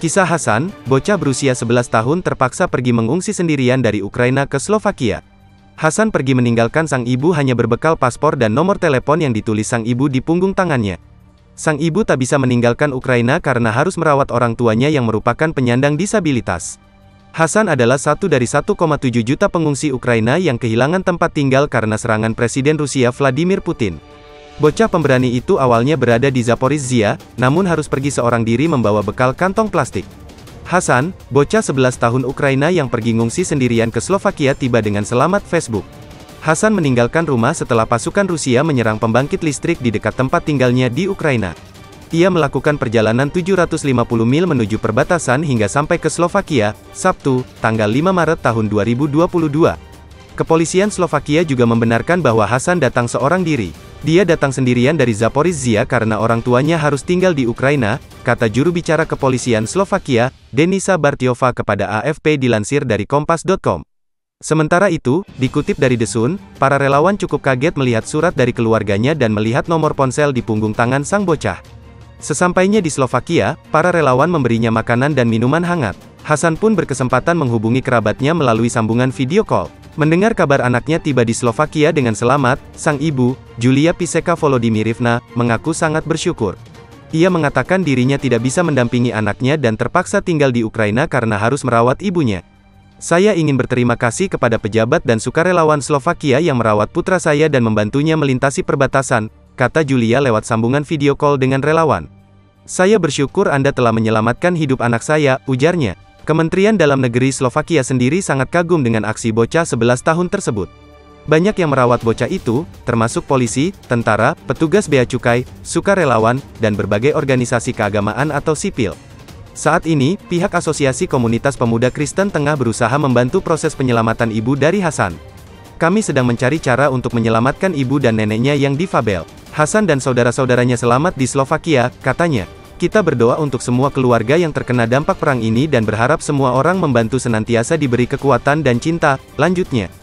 Kisah Hasan, bocah berusia 11 tahun terpaksa pergi mengungsi sendirian dari Ukraina ke Slovakia. Hasan pergi meninggalkan sang ibu hanya berbekal paspor dan nomor telepon yang ditulis sang ibu di punggung tangannya. Sang ibu tak bisa meninggalkan Ukraina karena harus merawat orang tuanya yang merupakan penyandang disabilitas. Hasan adalah satu dari 1,7 juta pengungsi Ukraina yang kehilangan tempat tinggal karena serangan Presiden Rusia Vladimir Putin. Bocah pemberani itu awalnya berada di Zaporizhia, namun harus pergi seorang diri membawa bekal kantong plastik. Hasan, bocah 11 tahun Ukraina yang pergi ngungsi sendirian ke Slovakia tiba dengan selamat Facebook. Hasan meninggalkan rumah setelah pasukan Rusia menyerang pembangkit listrik di dekat tempat tinggalnya di Ukraina. Ia melakukan perjalanan 750 mil menuju perbatasan hingga sampai ke Slovakia, Sabtu, tanggal 5 Maret tahun 2022. Kepolisian Slovakia juga membenarkan bahwa Hasan datang seorang diri. Dia datang sendirian dari Zaporizhia karena orang tuanya harus tinggal di Ukraina, kata juru bicara kepolisian Slovakia, Denisa Bartiova kepada AFP dilansir dari Kompas.com. Sementara itu, dikutip dari The Sun, para relawan cukup kaget melihat surat dari keluarganya dan melihat nomor ponsel di punggung tangan sang bocah. Sesampainya di Slovakia, para relawan memberinya makanan dan minuman hangat. Hasan pun berkesempatan menghubungi kerabatnya melalui sambungan video call. Mendengar kabar anaknya tiba di Slovakia dengan selamat, sang ibu, Julia Piseka Volodymyrivna, mengaku sangat bersyukur. Ia mengatakan dirinya tidak bisa mendampingi anaknya dan terpaksa tinggal di Ukraina karena harus merawat ibunya. Saya ingin berterima kasih kepada pejabat dan sukarelawan Slovakia yang merawat putra saya dan membantunya melintasi perbatasan, kata Julia lewat sambungan video call dengan relawan. Saya bersyukur Anda telah menyelamatkan hidup anak saya, ujarnya. Kementerian Dalam Negeri Slovakia sendiri sangat kagum dengan aksi bocah 11 tahun tersebut. Banyak yang merawat bocah itu, termasuk polisi, tentara, petugas bea cukai, sukarelawan, dan berbagai organisasi keagamaan atau sipil. Saat ini, pihak Asosiasi Komunitas Pemuda Kristen tengah berusaha membantu proses penyelamatan ibu dari Hasan. Kami sedang mencari cara untuk menyelamatkan ibu dan neneknya yang difabel. Hasan dan saudara-saudaranya selamat di Slovakia, katanya. Kita berdoa untuk semua keluarga yang terkena dampak perang ini dan berharap semua orang membantu senantiasa diberi kekuatan dan cinta, lanjutnya.